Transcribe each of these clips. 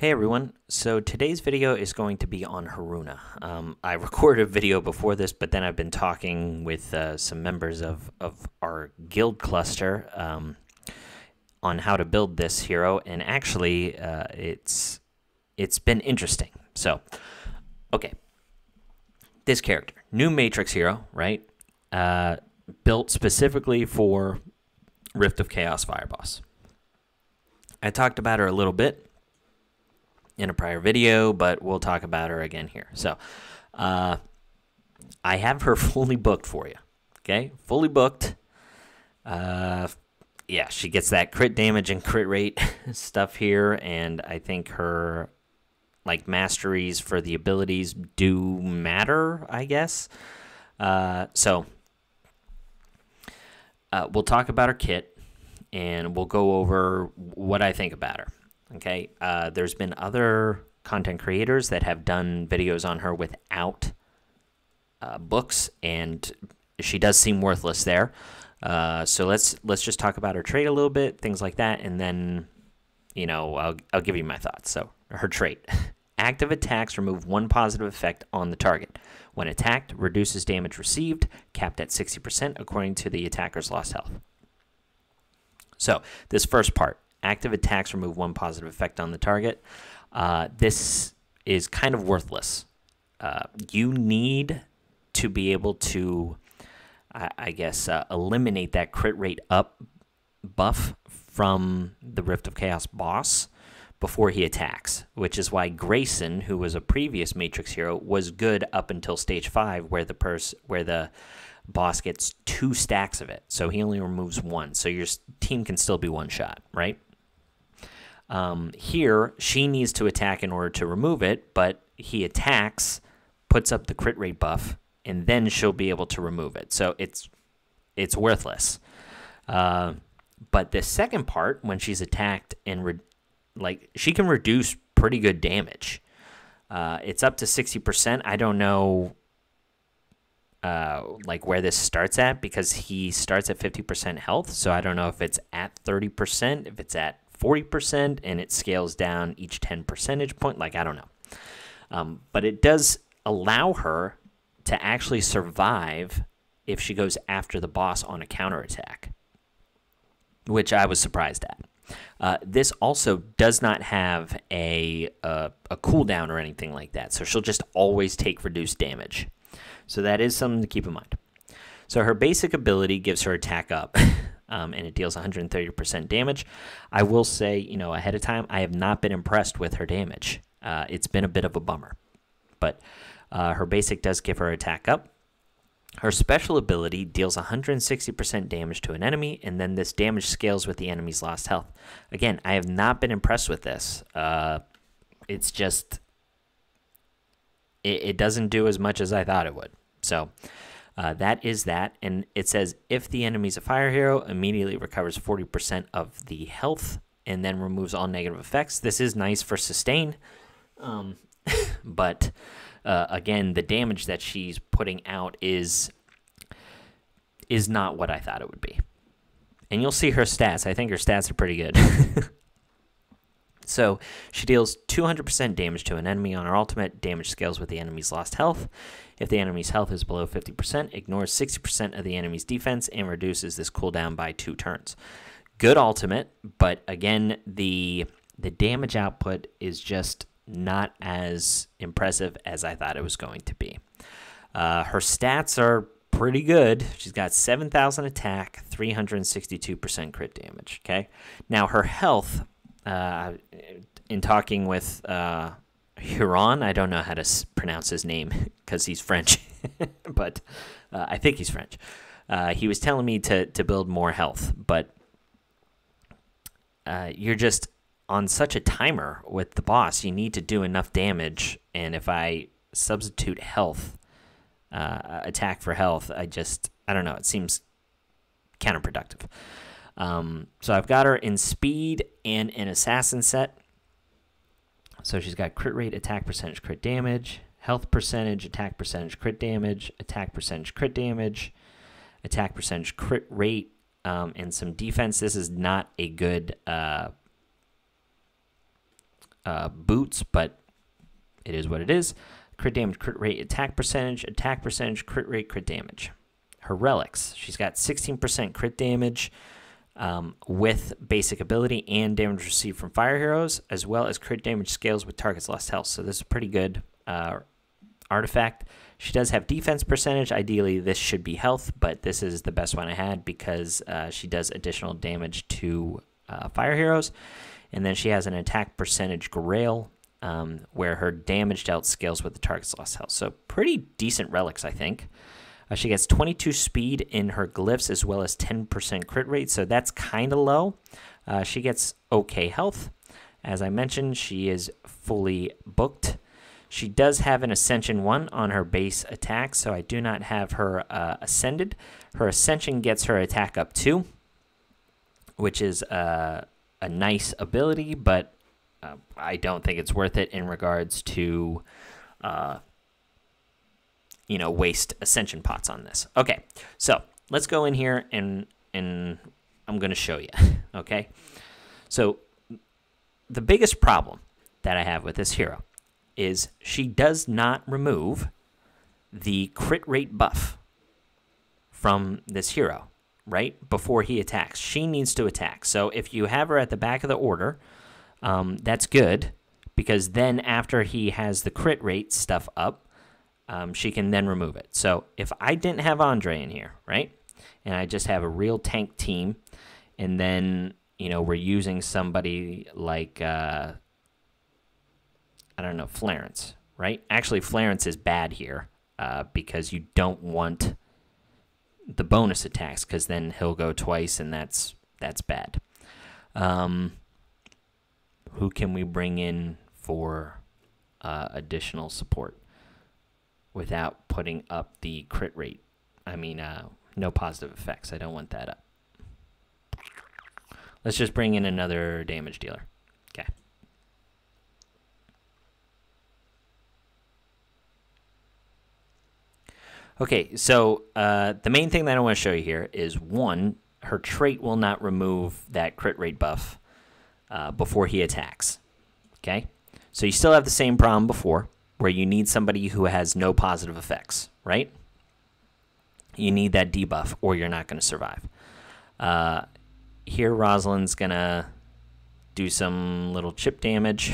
Hey everyone, so today's video is going to be on Haruna. Um, I recorded a video before this, but then I've been talking with uh, some members of, of our guild cluster um, on how to build this hero, and actually uh, it's it's been interesting. So, okay, this character, new Matrix hero, right? Uh, built specifically for Rift of Chaos Fireboss. I talked about her a little bit in a prior video, but we'll talk about her again here. So, uh, I have her fully booked for you. Okay, fully booked. Uh, yeah, she gets that crit damage and crit rate stuff here, and I think her like masteries for the abilities do matter. I guess. Uh, so, uh, we'll talk about her kit, and we'll go over what I think about her. Okay, uh, there's been other content creators that have done videos on her without uh, books, and she does seem worthless there. Uh, so let's let's just talk about her trait a little bit, things like that, and then you know I'll I'll give you my thoughts. So her trait: active attacks remove one positive effect on the target. When attacked, reduces damage received, capped at 60% according to the attacker's lost health. So this first part, active attacks remove one positive effect on the target. Uh, this is kind of worthless. Uh, you need to be able to, I, I guess, uh, eliminate that crit rate up buff from the Rift of Chaos boss before he attacks, which is why Grayson, who was a previous Matrix hero, was good up until stage five, where the pers where the boss gets two stacks of it. So he only removes one. So your team can still be one shot, right? Um, here, she needs to attack in order to remove it, but he attacks, puts up the crit rate buff, and then she'll be able to remove it. So it's it's worthless. Uh, but the second part, when she's attacked and like she can reduce pretty good damage. Uh, it's up to sixty percent. I don't know uh, like where this starts at because he starts at 50% health. So I don't know if it's at 30%, if it's at 40% and it scales down each 10 percentage point. Like, I don't know. Um, but it does allow her to actually survive if she goes after the boss on a counterattack, which I was surprised at. Uh, this also does not have a, a, a cooldown or anything like that, so she'll just always take reduced damage. So that is something to keep in mind. So her basic ability gives her attack up. um, and it deals 130% damage. I will say, you know, ahead of time, I have not been impressed with her damage. Uh, it's been a bit of a bummer. But uh, her basic does give her attack up. Her special ability deals 160% damage to an enemy, and then this damage scales with the enemy's lost health. Again, I have not been impressed with this. Uh, it's just, it, it doesn't do as much as I thought it would. So, uh, that is that, and it says if the enemy's a fire hero, immediately recovers 40% of the health and then removes all negative effects. This is nice for sustain, um, but uh, again, the damage that she's putting out is is not what I thought it would be. And you'll see her stats. I think her stats are pretty good. So she deals 200% damage to an enemy on her ultimate. Damage scales with the enemy's lost health. If the enemy's health is below 50%, ignores 60% of the enemy's defense and reduces this cooldown by two turns. Good ultimate, but again, the the damage output is just not as impressive as I thought it was going to be. Uh, her stats are pretty good. She's got 7,000 attack, 362% crit damage. Okay. Now her health uh, in talking with uh, Huron, I don't know how to s- pronounce his name because he's French, but uh, I think he's French. Uh, he was telling me to to build more health, but uh, you're just on such a timer with the boss. You need to do enough damage, and if I substitute health uh, attack for health, I just I don't know. It seems counterproductive. Um, so I've got her in speed and an assassin set. So she's got crit rate, attack percentage, crit damage, health percentage, attack percentage, crit damage, attack percentage, crit damage, attack percentage, crit rate, um, and some defense. This is not a good uh, uh, boots, but it is what it is. Crit damage, crit rate, attack percentage, attack percentage, crit rate, crit damage. Her relics, she's got 16% crit damage um, with basic ability and damage received from fire heroes, as well as crit damage scales with target's lost health. So this is pretty good uh, artifact. She does have defense percentage. Ideally, this should be health, but this is the best one I had because uh, she does additional damage to uh, fire heroes. And then she has an attack percentage Grail, um, where her damage dealt scales with the target's lost health. So pretty decent relics, I think. Uh, she gets 22 speed in her glyphs as well as 10% crit rate, so that's kind of low. Uh, she gets okay health. As I mentioned, she is fully booked. She does have an Ascension 1 on her base attack, so I do not have her uh, Ascended. Her Ascension gets her attack up 2, which is uh, a nice ability, but uh, I don't think it's worth it in regards to, uh, you know, waste Ascension pots on this. Okay, so let's go in here and, and I'm going to show you, okay? So the biggest problem that I have with this hero is she does not remove the crit rate buff from this hero, right? Before he attacks. She needs to attack. So if you have her at the back of the order, um, that's good because then after he has the crit rate stuff up, um, she can then remove it. So if I didn't have Andre in here, right? And I just have a real tank team, and then, you know, we're using somebody like. Uh, I don't know, Flarence, right? Actually, Flarence is bad here uh, because you don't want the bonus attacks because then he'll go twice and that's that's bad. Um, who can we bring in for uh, additional support without putting up the crit rate? I mean, uh, no positive effects. I don't want that up. Let's just bring in another damage dealer. Okay. Okay, so uh, the main thing that I want to show you here is one, her trait will not remove that crit rate buff uh, before he attacks. Okay, so you still have the same problem before, where you need somebody who has no positive effects, right? You need that debuff, or you're not going to survive. Uh, here, Rosalind's gonna do some little chip damage.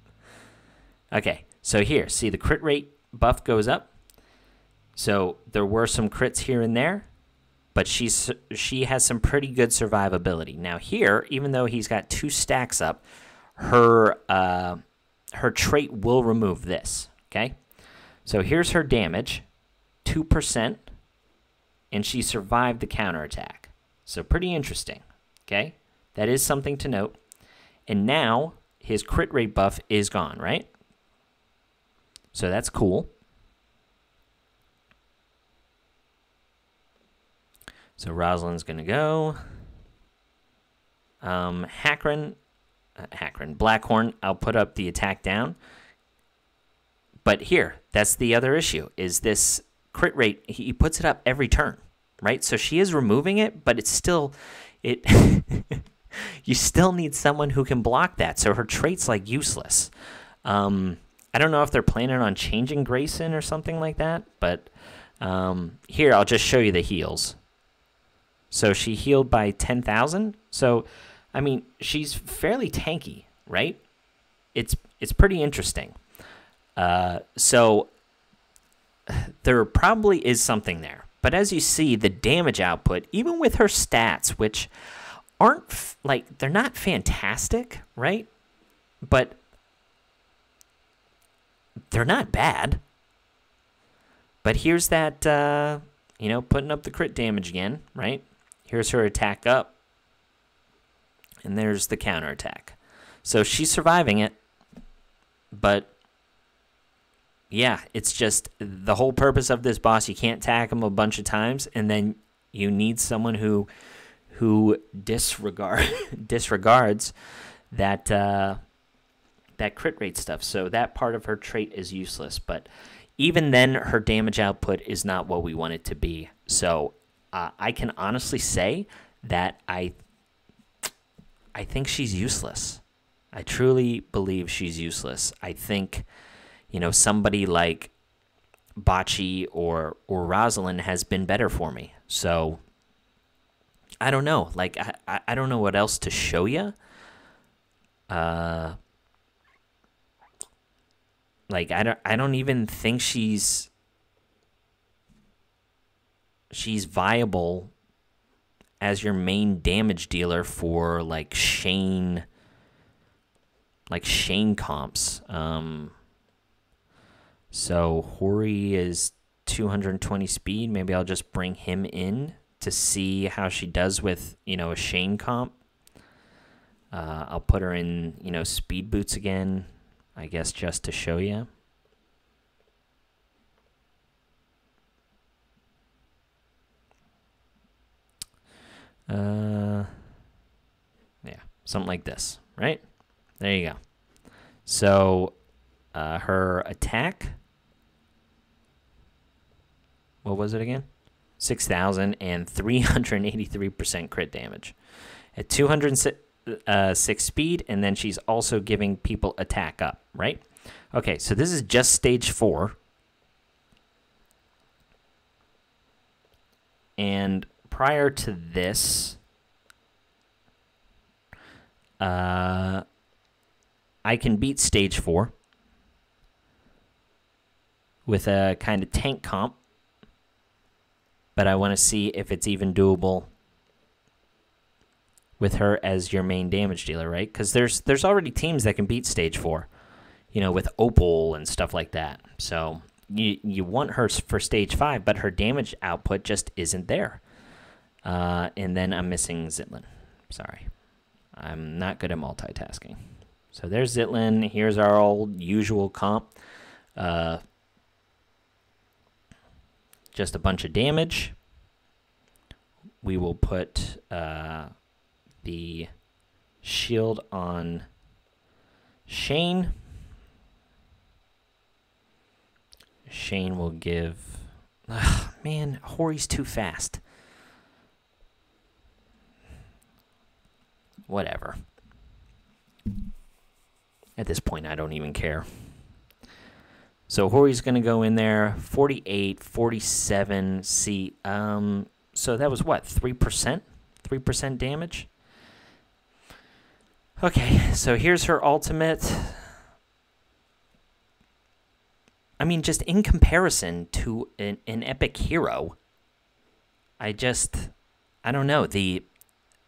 okay, so here, see the crit rate buff goes up so there were some crits here and there, but she's she has some pretty good survivability. Now here, even though he's got two stacks up, her uh, her trait will remove this. Okay, so here's her damage, two percent, and she survived the counterattack. So pretty interesting. Okay, that is something to note. And now his crit rate buff is gone, right? So that's cool. So Rosalind's going to go. Um, uh, Hakron, Blackhorn, I'll put up the attack down. But here, that's the other issue, is this crit rate, he puts it up every turn, right? So she is removing it, but it's still, it, you still need someone who can block that. So her trait's like useless. Um, I don't know if they're planning on changing Grayson or something like that, but um, here I'll just show you the heals. So she healed by 10,000. So, I mean, she's fairly tanky, right? It's it's pretty interesting. Uh, so there probably is something there. But as you see, the damage output, even with her stats, which aren't like they're not fantastic, right? But they're not bad. But here's that, uh, you know, putting up the crit damage again, right? Here's her attack up. And there's the counterattack. So she's surviving it. But yeah, it's just the whole purpose of this boss. You can't attack him a bunch of times, and then you need someone who who disregard disregards that uh, that crit rate stuff. So that part of her trait is useless. But even then, her damage output is not what we want it to be. So uh, I can honestly say that I I think she's useless. I truly believe she's useless. I think, you know, somebody like Bocce or or Rosalind has been better for me. So I don't know. Like I, I don't know what else to show you. Uh like I don't I don't even think she's she's viable as your main damage dealer for like Shane like Shane comps. Um so Hori is 220 speed. Maybe I'll just bring him in to see how she does with, you know, a Shane comp. Uh, I'll put her in, you know, speed boots again, I guess just to show you. Uh, yeah, something like this, right? There you go. So, uh, her attack what was it again? 6,383% crit damage. At 206 uh, speed, and then she's also giving people attack up, right? Okay, so this is just stage four. And prior to this, uh, I can beat stage four with a kind of tank comp but I want to see if it's even doable with her as your main damage dealer, right? Because there's there's already teams that can beat stage four, you know, with Opal and stuff like that. So you you want her for stage five, but her damage output just isn't there. Uh, and then I'm missing Zitlin. Sorry, I'm not good at multitasking. So there's Zitlin. Here's our old usual comp. Uh, just a bunch of damage. We will put uh, the shield on Shane. Shane will give. Ugh, man, Hori's too fast. Whatever. At this point, I don't even care. So Hori's going to go in there, 48, 47. See, um, so that was what, 3%? 3% damage? Okay, so here's her ultimate. I mean, just in comparison to an, an epic hero, I just, I don't know the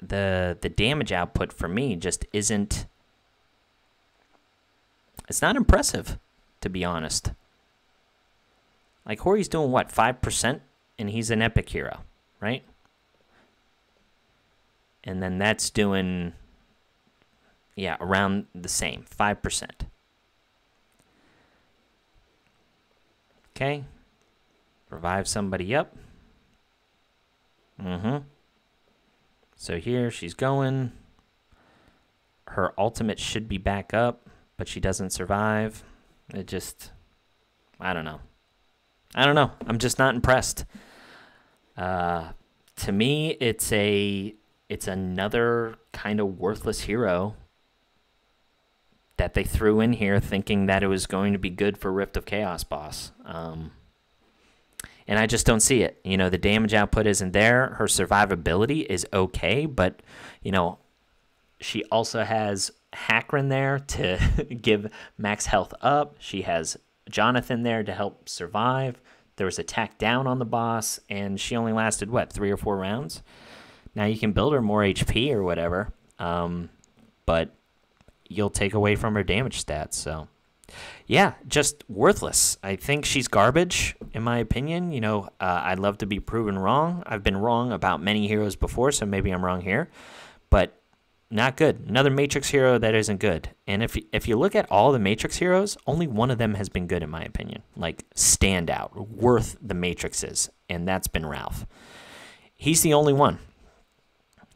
the the damage output for me just isn't. It's not impressive to be honest. Like Hori's doing what, five percent, and he's an epic hero, right? And then that's doing, yeah, around the same, five percent. Okay, revive somebody up. Mm-hmm. So here she's going. Her ultimate should be back up, but she doesn't survive. It just, I don't know. I don't know. I'm just not impressed. Uh, to me, it's a it's another kind of worthless hero that they threw in here, thinking that it was going to be good for Rift of Chaos boss. Um, and I just don't see it. You know, the damage output isn't there. Her survivability is okay, but you know, she also has Hakron there to give max health up. She has Jonathan there to help survive. There was attack down on the boss, and she only lasted, what, three or four rounds? Now you can build her more HP or whatever, um, but you'll take away from her damage stats, so. Yeah, just worthless. I think she's garbage, in my opinion. You know, uh, I'd love to be proven wrong. I've been wrong about many heroes before, so maybe I'm wrong here. But not good. Another Matrix hero that isn't good. And if if you look at all the Matrix heroes, only one of them has been good in my opinion. Like standout, worth the Matrixes, and that's been Ralph. He's the only one.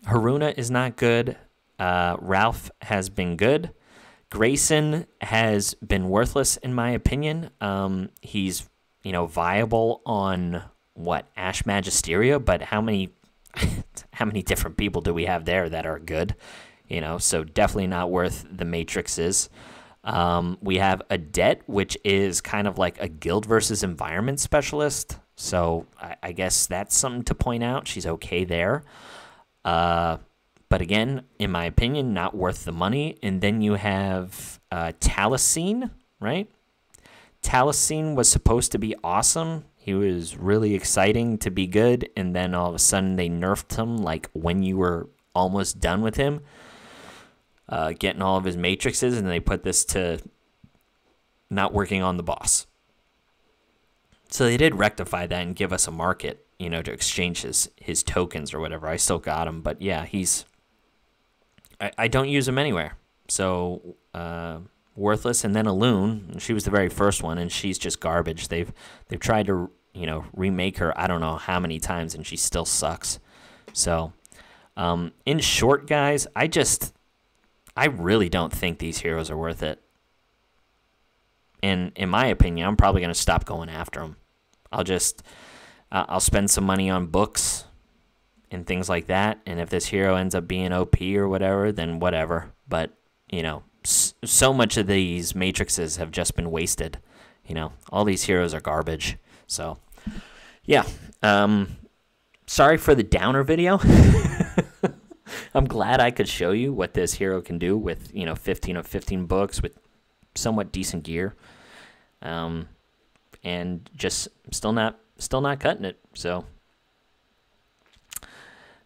Haruna is not good. Uh, Ralph has been good. Grayson has been worthless in my opinion. Um, he's you know viable on what Ash Magisteria, but how many how many different people do we have there that are good? You know, so definitely not worth the matrices. Um, we have Adet, which is kind of like a guild versus environment specialist. So I, I guess that's something to point out. She's okay there. Uh, but again, in my opinion, not worth the money. And then you have uh, right? Taliesin was supposed to be awesome. He was really exciting to be good, and then all of a sudden they nerfed him like when you were almost done with him, uh, getting all of his matrices, and they put this to not working on the boss. So they did rectify that and give us a market, you know, to exchange his his tokens or whatever. I still got him, but yeah, he's. I, I don't use them anywhere, so uh, worthless. And then Elune, she was the very first one, and she's just garbage. They've they've tried to you know remake her I don't know how many times, and she still sucks. So, um, in short, guys, I just I really don't think these heroes are worth it. And in my opinion, I'm probably going to stop going after them. I'll just uh, I'll spend some money on books and things like that. And if this hero ends up being OP or whatever, then whatever. But you know, so much of these matrices have just been wasted. You know, all these heroes are garbage. So, yeah. Um, sorry for the downer video. I'm glad I could show you what this hero can do with you know 15 of 15 books with somewhat decent gear. Um, and just still not still not cutting it. So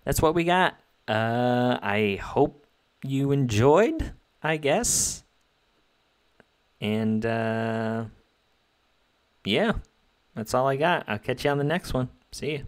that's what we got. Uh, I hope you enjoyed. I guess. And uh, yeah, that's all I got. I'll catch you on the next one. See you.